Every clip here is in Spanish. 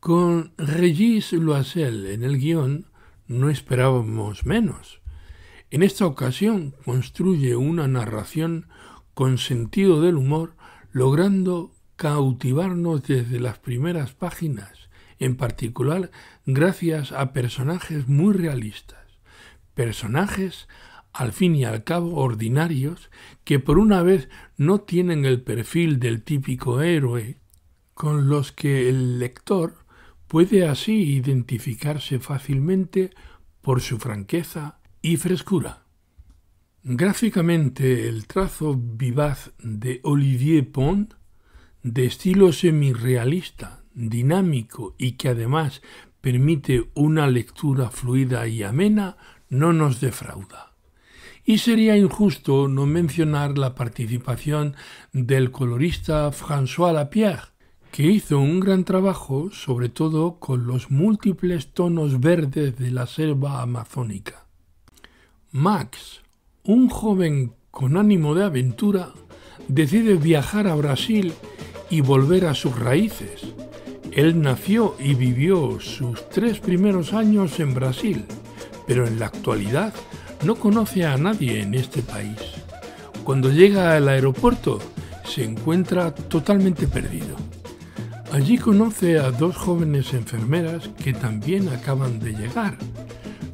Con Regis Loisel en el guion no esperábamos menos. En esta ocasión construye una narración con sentido del humor, logrando cautivarnos desde las primeras páginas, en particular gracias a personajes muy realistas, personajes al fin y al cabo ordinarios que por una vez no tienen el perfil del típico héroe, con los que el lector puede así identificarse fácilmente por su franqueza y frescura. Gráficamente el trazo vivaz de Olivier Pont, de estilo semirrealista, dinámico y que además permite una lectura fluida y amena, no nos defrauda. Y sería injusto no mencionar la participación del colorista François Lapierre, que hizo un gran trabajo sobre todo con los múltiples tonos verdes de la selva amazónica. Max, un joven con ánimo de aventura, decide viajar a Brasil y volver a sus raíces. Él nació y vivió sus tres primeros años en Brasil, pero en la actualidad no conoce a nadie en este país. Cuando llega al aeropuerto se encuentra totalmente perdido. Allí conoce a dos jóvenes enfermeras que también acaban de llegar.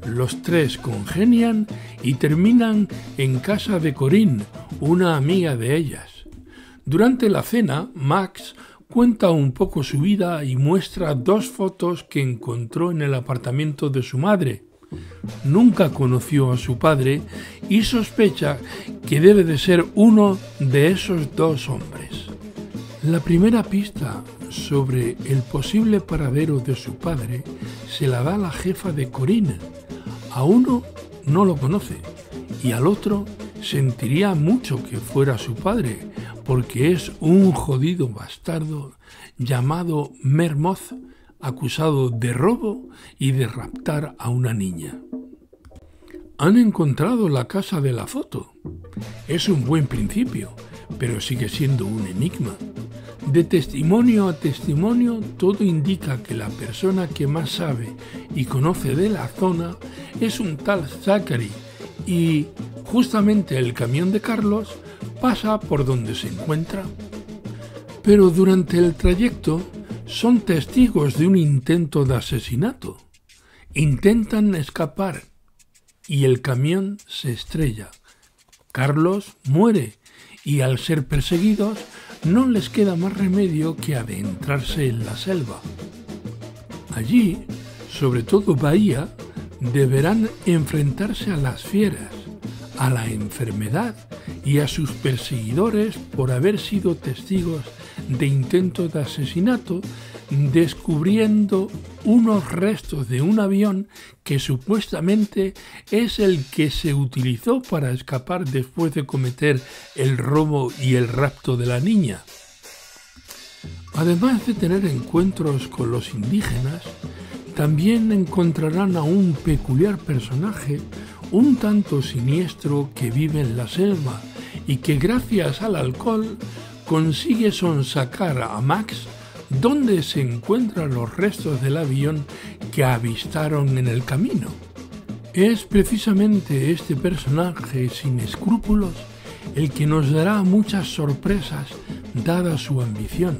Los tres congenian y terminan en casa de Corinne, una amiga de ellas. Durante la cena, Max cuenta un poco su vida y muestra dos fotos que encontró en el apartamento de su madre. Nunca conoció a su padre y sospecha que debe de ser uno de esos dos hombres. La primera pista sobre el posible paradero de su padre se la da la jefa de Corinne. A uno no lo conoce y al otro sentiría mucho que fuera su padre, porque es un jodido bastardo llamado Mermoth, acusado de robo y de raptar a una niña. Han encontrado la casa de la foto. Es un buen principio, pero sigue siendo un enigma. De testimonio a testimonio, todo indica que la persona que más sabe y conoce de la zona es un tal Zachary y justamente el camión de Carlos pasa por donde se encuentra. Pero durante el trayecto son testigos de un intento de asesinato. Intentan escapar y el camión se estrella. Carlos muere y al ser perseguidos no les queda más remedio que adentrarse en la selva. Allí, sobre todo Bahía, deberán enfrentarse a las fieras, a la enfermedad y a sus perseguidores por haber sido testigos de intentos de asesinato, descubriendo unos restos de un avión que supuestamente es el que se utilizó para escapar después de cometer el robo y el rapto de la niña. Además de tener encuentros con los indígenas, también encontrarán a un peculiar personaje un tanto siniestro que vive en la selva y que gracias al alcohol consigue sonsacar a Max donde se encuentran los restos del avión que avistaron en el camino. Es precisamente este personaje sin escrúpulos el que nos dará muchas sorpresas dada su ambición.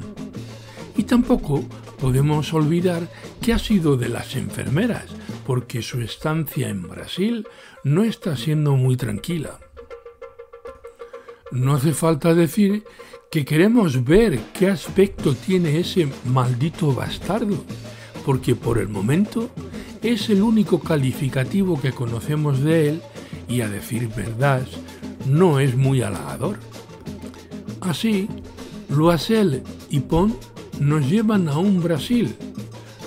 Y tampoco podemos olvidar que ha sido de las enfermeras, porque su estancia en Brasil no está siendo muy tranquila. No hace falta decir que queremos ver qué aspecto tiene ese maldito bastardo, porque por el momento es el único calificativo que conocemos de él y a decir verdad no es muy halagador. Así, Loisel y Pont nos llevan a un Brasil,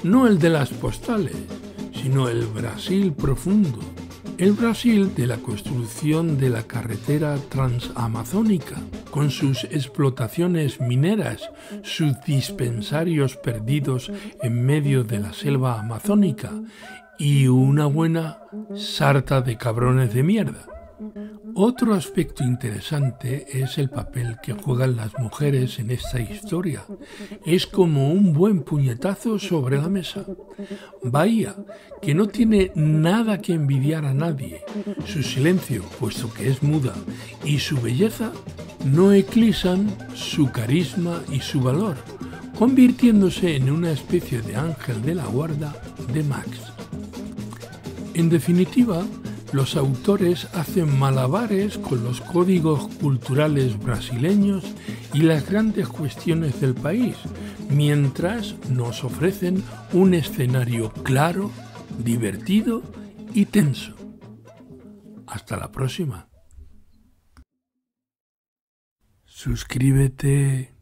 no el de las postales, sino el Brasil profundo, el Brasil de la construcción de la carretera transamazónica, con sus explotaciones mineras, sus dispensarios perdidos en medio de la selva amazónica y una buena sarta de cabrones de mierda. Otro aspecto interesante es el papel que juegan las mujeres en esta historia. Es como un buen puñetazo sobre la mesa. Bahía, que no tiene nada que envidiar a nadie. Su silencio, puesto que es muda, y su belleza no eclisan su carisma y su valor, convirtiéndose en una especie de ángel de la guarda de Max. En definitiva, los autores hacen malabares con los códigos culturales brasileños y las grandes cuestiones del país, mientras nos ofrecen un escenario claro, divertido y tenso. Hasta la próxima. Suscríbete.